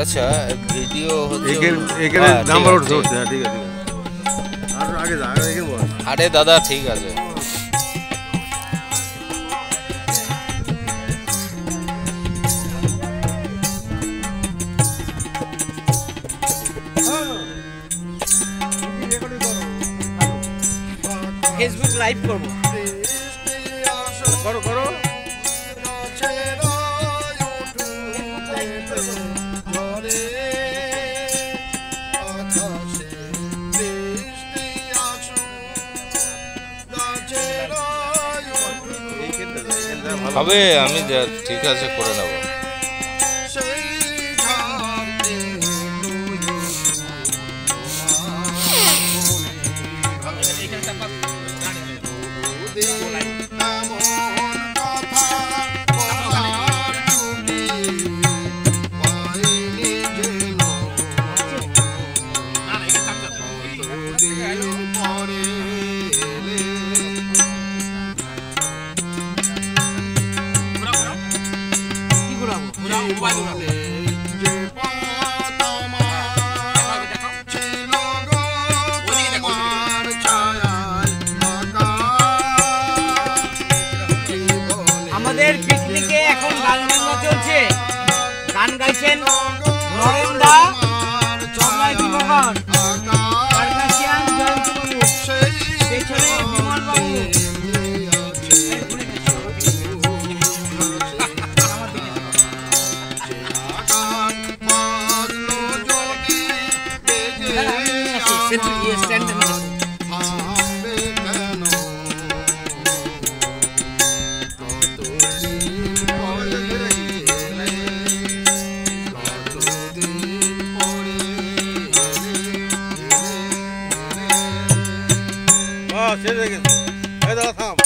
আচ্ছা ভিডিও হচ্ছে হ্যাঁ, নাম্বার উঠছে হ্যাঁ, ঠিক আছে আর আগে যা আগে বল। আরে দাদা ঠিক আছে। ফেসবুক লাইভ করব। করো করো। হবে আমি ঠিক আছে করে নেব। আমাদের পিকনিকে এখন গান বাজনা চলছে। গান গাইছেন চন্দ্রায় দিবকর জয়ন্ত বাবু পেছনে বিমল বাবু ইয়ে স্ট্যান্ড বাহ, শেষ হয়ে গেছে দাদা থাম